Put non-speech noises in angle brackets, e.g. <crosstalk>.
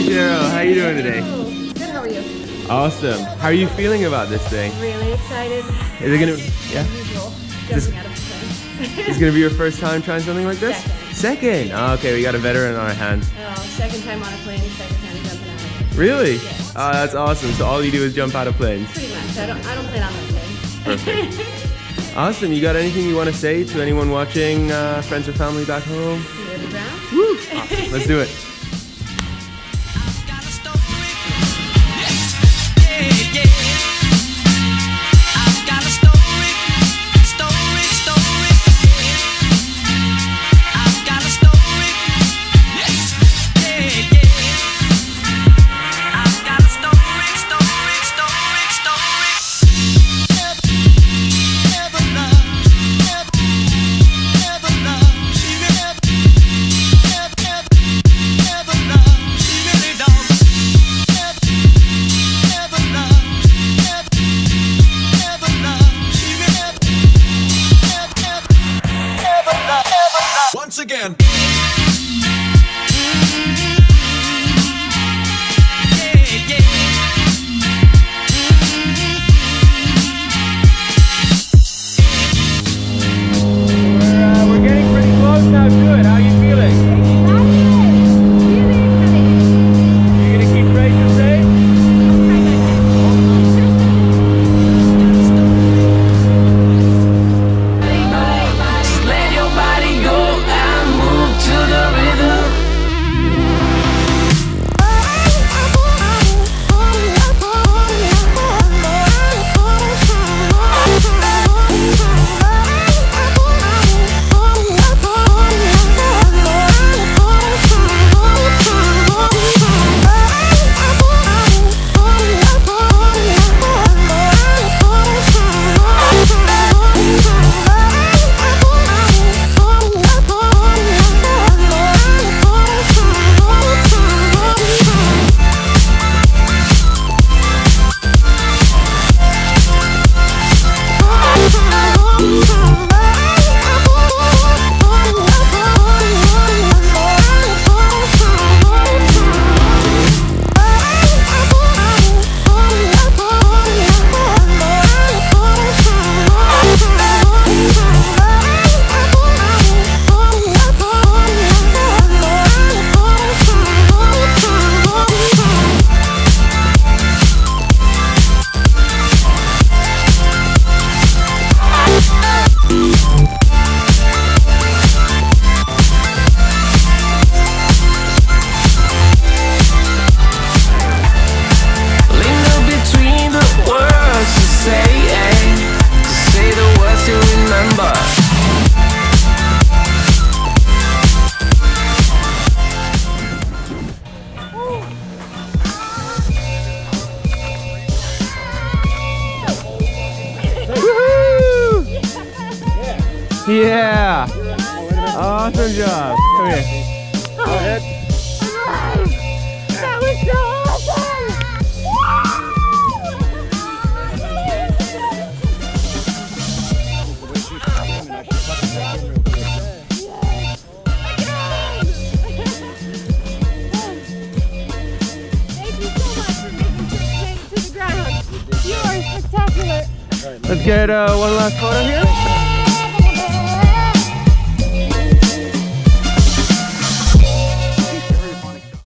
Hey Cheryl, how are you doing today? Good, how are you? Awesome. How are you feeling about this thing? Really excited. Is it gonna yeah? Usual. This- Jumping out of plane. <laughs> Is it gonna be your first time trying something like this? Second. Second. Oh, okay, we got a veteran on our hands. Oh, second time on a plane, second time jumping out. Really? Yes. Oh, that's awesome. So all you do is jump out of planes. Pretty much. I don't, I don't plan on that thing. Perfect. <laughs> Awesome. You got anything you want to say to anyone watching, uh, friends or family back home? Near the ground. Woo! Awesome. <laughs> Let's do it. Yeah, Yeah! Awesome job. Come here. That was so awesome! Thank you so much for making this to the ground. You are spectacular. Let's get uh, one last photo here.